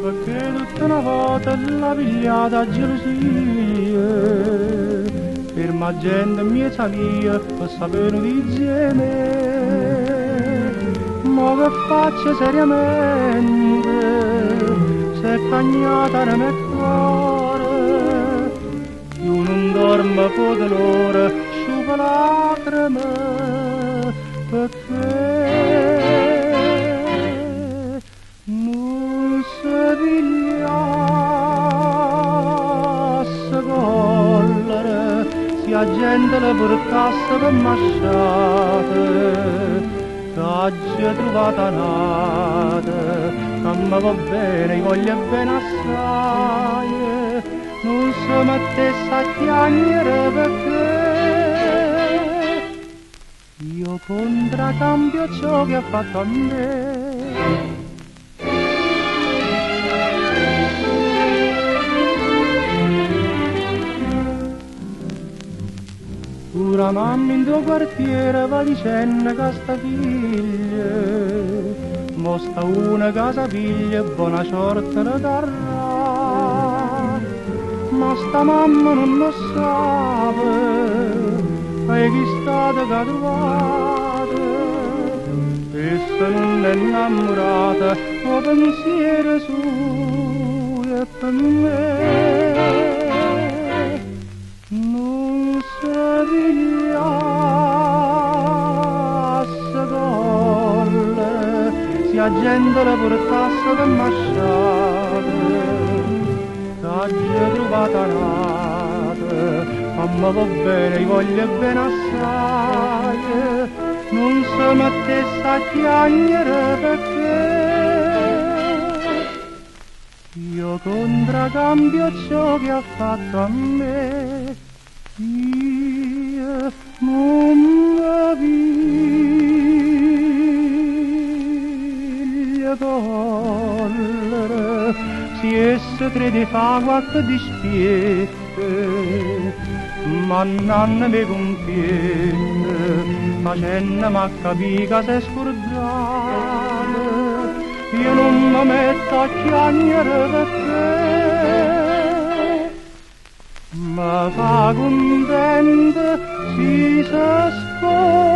se l'ha pigliata gelosia. Ferma gente mia mia per sapere insieme. Ma che faccio seriamente se cagnata mio cuore. Io non dormo per dolore sciupa lacrime perché la gente le portasse per masciate che trovata nata che va bene, io voglio bene assai non si mettesse a piangere perché io contracambio ciò che ha fatto a me Una mamma in tuo quartiere va dicendo che sta figlia, mostra una casa figlia, buona sorte la darà. Ma sta mamma non lo sa, e chi stata che e se non è innamorata, o pensiero suo è per me. Gente le portasse che masciate, che trovata nata, mamma va bene, io voglio bene assai, non si mettesse a piangere perché io contracambio ciò che ha fatto a me, io non collere si esse crede fa qualche dispiete ma non mi confiette facendo ma capì che sei scordato io non mi metto a chiagnere perché ma fa contento si sa sposa